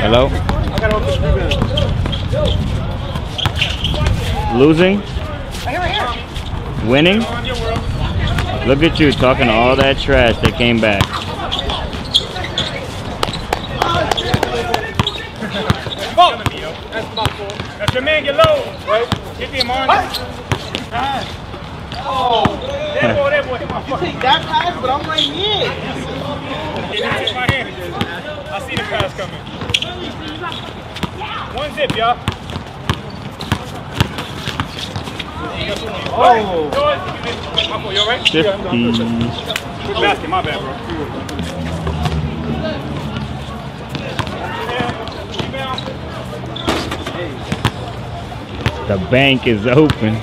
Hello? Losing? Winning? Look at you talking all that trash that came back. That's your man, get low. Right? Hit him on. Oh, that boy, that boy hit my fucking. Take that pass, but I'm right here. Hit my hand. I see the pass coming. One zip, y'all. Oh. My you alright? 50. Good basket, my bad, bro. The bank is open. He's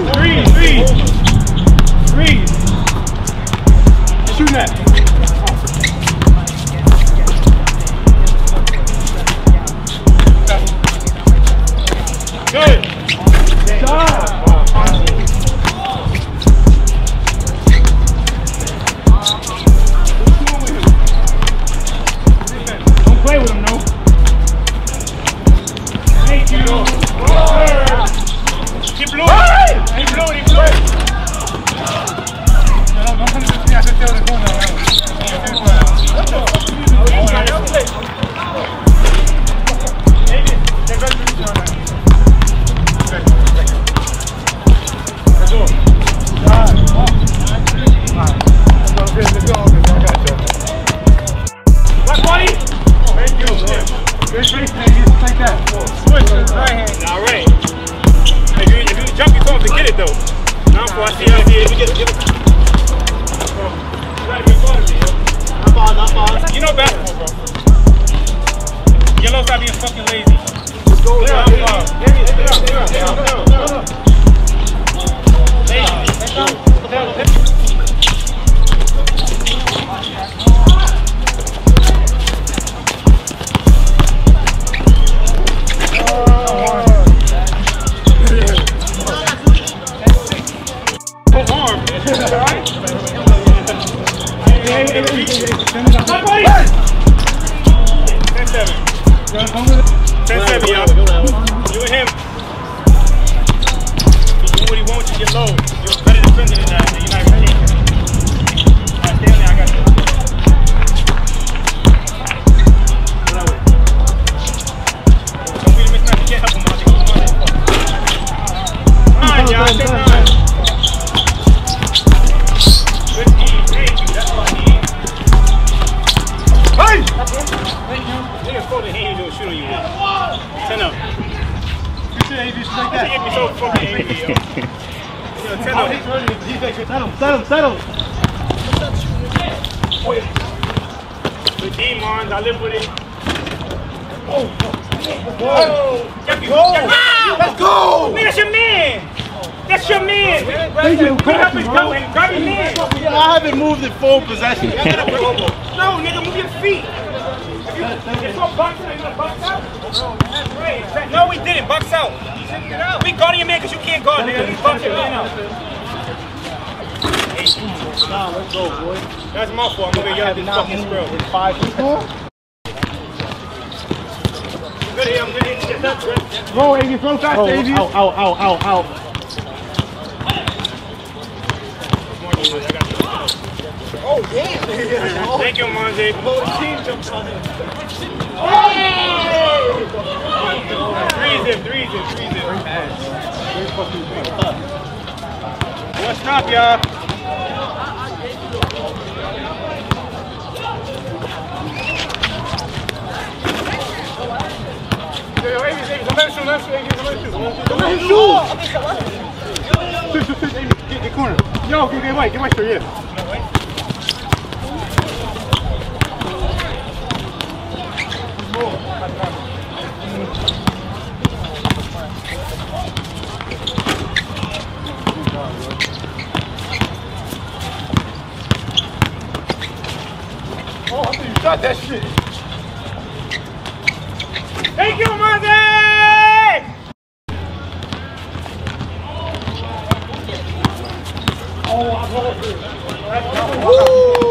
David, they're get it. Get not ball. You know bro. Fucking lazy. Go clear out. You're better defender than that, you're not ready. Yo. Yo, up. Set him, set him. Good D, I live with it. Oh, Whoa! Let's go! That's your man! That's your man! I haven't moved in full possession. No, nigga, move your feet! If you, if you box out, you gonna box out? Right. No, we didn't. Box out. We guarding your man because you can't guard, nigga. We box your man out. Nah, let's go, boy. That's my fault. I'm gonna yell at this fucking moved squirrel. in five Good here, I'm good here. Get that, Chris. Go, Avy, throw fast, Oh, Avy. ow, ow, ow, ow, ow. Oh, damn. Thank you, Monze. Three zip, three zip, three zip. One stop, y'all. Come back, shoot, shoot. Shoot. Amy. Get, get corner. Yo, get, get white, get white, sure, yeah. Oh, you shot that shit. Thank you, Monte! Oh, Point.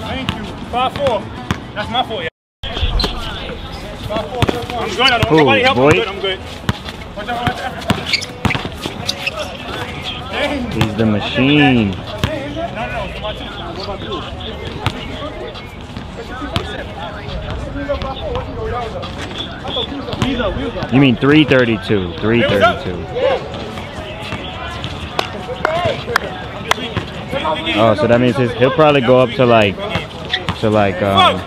Thank you. Five four. That's my fault. Yeah. Five four. I'm good. I don't Who, oh, nobody help. I'm good. I'm good. Watch out, watch out. He's the machine. No, no, no. Watch out. What about you? You mean 332? 332. Oh, so that means he'll probably go up to like to like um,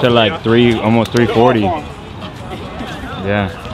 to like three, almost 340. Yeah.